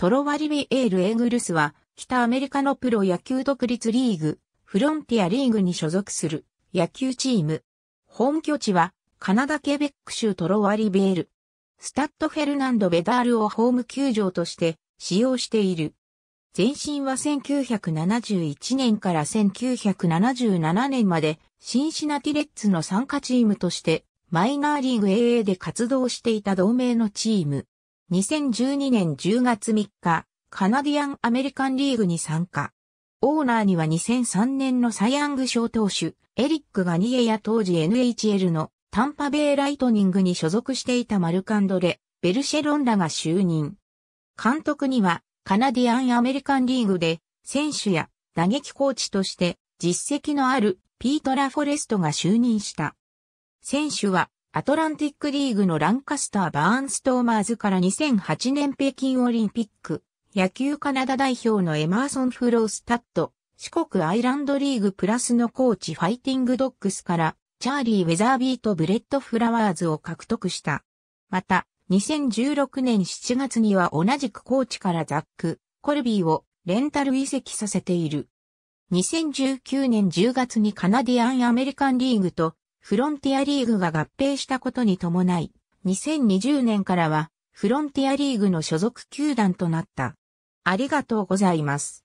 トロワリビエール・エーグルスは、北アメリカのプロ野球独立リーグ、フロンティアリーグに所属する野球チーム。本拠地は、カナダケベック州トロワリベール。スタッドフェルナンド・ベダールをホーム球場として使用している。前身は1971年から1977年までシンシナティレッツの参加チームとしてマイナーリーグ AA で活動していた同盟のチーム。2012年10月3日、カナディアンアメリカンリーグに参加。オーナーには2003年のサイヤング賞投手、エリック・ガニエや当時 NHL のタンパベイライトニングに所属していたマルカンドレ、ベルシェロンらが就任。監督にはカナディアンアメリカンリーグで選手や打撃コーチとして実績のあるピート・ラ・フォレストが就任した。選手はアトランティックリーグのランカスター・バーンストーマーズから2008年北京オリンピック野球カナダ代表のエマーソン・フロースタッド四国アイランドリーグプラスの高知ファイティングドッグスからチャーリー・ウェザービーとブレッド・フラワーズを獲得した。また、2016年7月には同じく高知からザック、コルビーをレンタル移籍させている。2019年10月にカナディアンアメリカンリーグとフロンティアリーグが合併したことに伴い、2020年からはフロンティアリーグの所属球団となった。ありがとうございます。